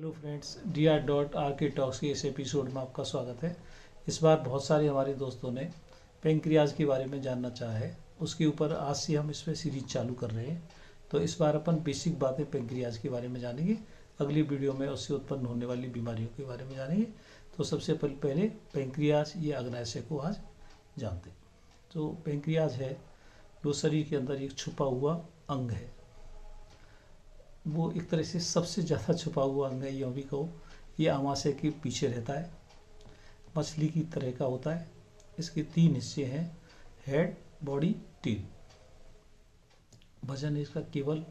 Hello friends D R dot R K talks के इस episode में आपका स्वागत है। इस बार बहुत सारे हमारे दोस्तों ने पेंक्रियाज के बारे में जानना चाहा है। उसके ऊपर आज से हम इस पर सीरीज़ चालू कर रहे हैं। तो इस बार अपन बेसिक बातें पेंक्रियाज के बारे में जानेंगे। अगली वीडियो में उससे उत्पन्न होने वाली बीमारियों के बारे में जानेंगे। तो सबसे पहले पेंक्रियाज या अग्नाशय को आज जानते हैं। तो पेंक्रियाज है, जो शरीर के अंदर एक छुपा हुआ अंग है। वो एक तरह से सबसे ज़्यादा छुपा हुआ अंग है यूँ भी कहो। ये आमाशय के पीछे रहता है। मछली की तरह का होता है। इसके तीन हिस्से हैं हेड बॉडी टील वज़न इसका केवल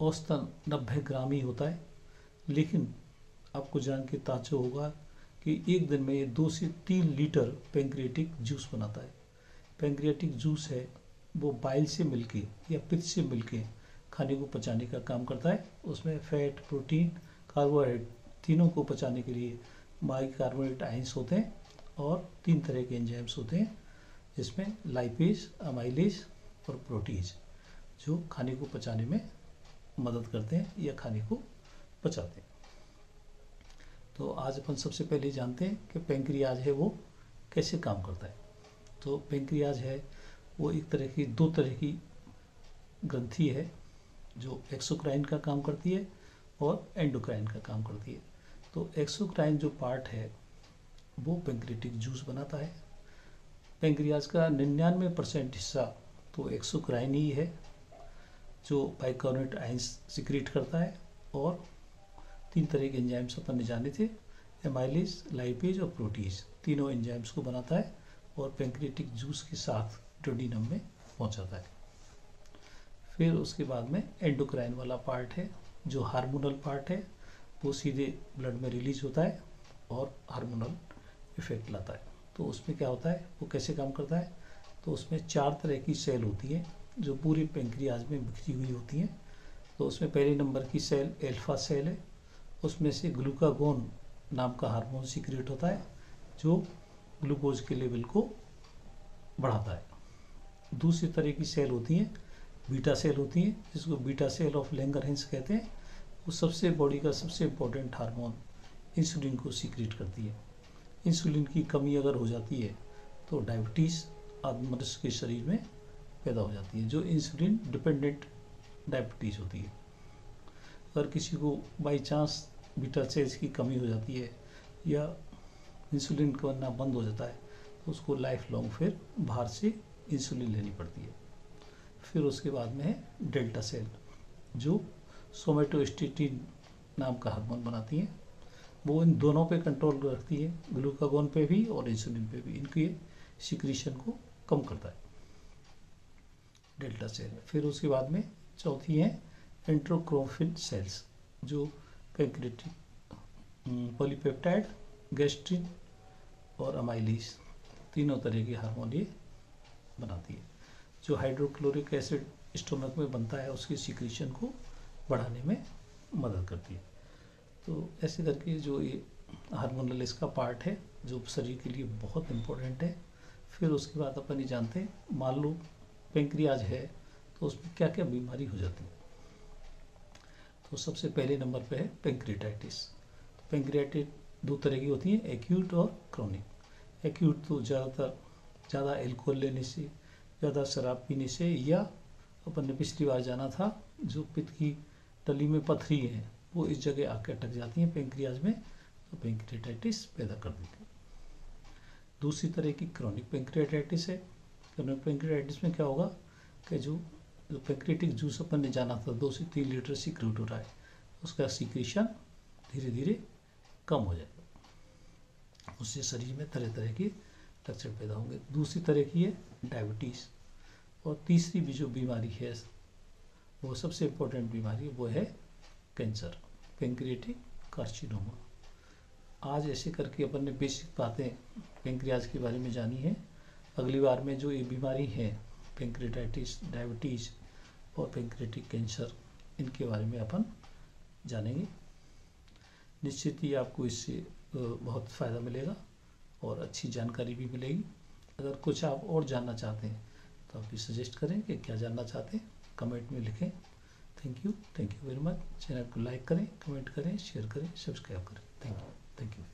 औसतन नब्बे ग्राम ही होता है। लेकिन आपको जान के ताजो होगा कि एक दिन में ये दो से तीन लीटर पेंक्रियाटिक जूस बनाता है। पेंक्रियाटिक जूस है, वो बाइल से मिलके या पित्त से मिलके खाने को पचाने का काम करता है। उसमें फैट प्रोटीन कार्बोहाइड्रेट तीनों को पचाने के लिए बाई कार्बोनेट आइंस होते हैं और तीन तरह के एंजाइम्स होते हैं, जिसमें लाइपेज अमाइलेज और प्रोटीज जो खाने को पचाने में मदद करते हैं या खाने को पचाते हैं। तो आज अपन सबसे पहले जानते हैं कि पेंक्रियाज है वो कैसे काम करता है। तो पेंक्रियाज है, वो एक तरह की, दो तरह की ग्रंथि है जो एक्सोक्राइन का काम करती है और एंडोक्राइन का काम करती है। तो एक्सोक्राइन जो पार्ट है, वो पेंक्रेटिक जूस बनाता है। पेंक्रियाज का निन्यानवे परसेंट हिस्सा तो एक्सोक्राइन ही है, जो बाइकार्बोनेट आइंस सिक्रेट करता है और तीन तरह के एंजाइम्स अपन ने जाने थे एमाइलेज लाइपेज और प्रोटीज तीनों एंजाइम्स को बनाता है और पेंक्रियाटिक जूस के साथ ट्रोडिनम में पहुंचाता है। फिर उसके बाद में एंडोक्राइन वाला पार्ट है, जो हार्मोनल पार्ट है, वो सीधे ब्लड में रिलीज़ होता है और हार्मोनल इफ़ेक्ट लाता है। तो उसमें क्या होता है, वो कैसे काम करता है? तो उसमें चार तरह की सेल होती है, जो पूरी पेंक्रियाज में बिखरी हुई होती हैं। तो उसमें पहले नंबर की सेल एल्फा सेल है, उसमें से ग्लूकागोन नाम का हार्मोन सीक्रेट होता है, जो ग्लूकोज के लेवल को बढ़ाता है। दूसरी तरह की सेल होती हैं बीटा सेल होती हैं, जिसको बीटा सेल ऑफ़ लेंगरहेंस कहते हैं, वो सबसे बॉडी का सबसे इम्पोर्टेंट हार्मोन इंसुलिन को सीक्रेट करती है। इंसुलिन की कमी अगर हो जाती है तो डायबिटीज़ आदि मनुष्य के शरीर में पैदा हो जाती है, जो इंसुलिन डिपेंडेंट डायबिटीज़ होती है। अगर किसी को बाई चांस बीटा सेल्स की कमी हो जाती है, या इंसुलिन करना बंद हो जाता है तो उसको लाइफ लॉन्ग फिर बाहर से इंसुलिन लेनी पड़ती है। फिर उसके बाद में है डेल्टा सेल, जो सोमेटोस्टेटिन नाम का हार्मोन बनाती हैं। वो इन दोनों पे कंट्रोल रखती है ग्लूकागोन पे भी और इंसुलिन पे भी। इनके सिक्रीशन को कम करता है डेल्टा सेल। फिर उसके बाद में चौथी है एंट्रोक्रोफिन सेल्स जो पेंक्रेटिक पॉलीपेप्टाइड गैस्ट्रिन और अमाइलिस तीनों तरह के हार्मोन ये बनाती है। जो हाइड्रोक्लोरिक एसिड स्टोमक में बनता है, उसकी सिक्रीशन को बढ़ाने में मदद करती है। तो ऐसे करके जो ये हार्मोनल इसका पार्ट है, जो शरीर के लिए बहुत इम्पोर्टेंट है, फिर उसके बाद अपन ये जानते हैं, मान लो पेंक्रियाज है तो उसमें क्या क्या बीमारी हो जाती है। तो सबसे पहले नंबर पे है पेंक्रियाटाइटिस तो पेंक्रियाटिस दो तरह की होती है एक्यूट और क्रॉनिक एक्यूट तो ज़्यादातर, ज़्यादा एल्कोहल लेने से ज़्यादा शराब पीने से या अपन ने पिछली बार जाना था, जो पित्त की तली में पथरी है, वो इस जगह आके अटक जाती हैं पेंक्रियाज में तो पेंक्रियाटाइटिस पैदा कर देती है। दूसरी तरह की क्रॉनिक पेंक्रियाटाइटिस है। क्रॉनिक पेंक्रियाटाइटिस में क्या होगा कि जो जो पेंक्रियाटिक जूस अपन ने जाना था, दो से तीन लीटर सीक्रेट हो रहा है, उसका सीक्रेशन धीरे धीरे कम हो जाएगा उससे शरीर में तरह तरह के लक्षण पैदा होंगे। दूसरी तरह की है डायबिटीज़ और तीसरी भी जो बीमारी है, वो सबसे इम्पोर्टेंट बीमारी वो है कैंसर पेंक्रिएटिक कार्सिनोमा आज ऐसे करके अपन ने बेसिक बातें पेंक्रियाज के बारे में जानी है। अगली बार में जो ये बीमारी है पेंक्रेटाइटिस डायबिटीज़ और पेंक्रेटिक कैंसर इनके बारे में अपन जानेंगे। निश्चित ही आपको इससे बहुत फ़ायदा मिलेगा। और अच्छी जानकारी भी मिलेगी। अगर कुछ आप और जानना चाहते हैं तो आप भी सजेस्ट करें कि क्या जानना चाहते हैं कमेंट में लिखें। Thank you thank you very much channel को लाइक करें कमेंट करें शेयर करें सब्सक्राइब करें। Thank you thank you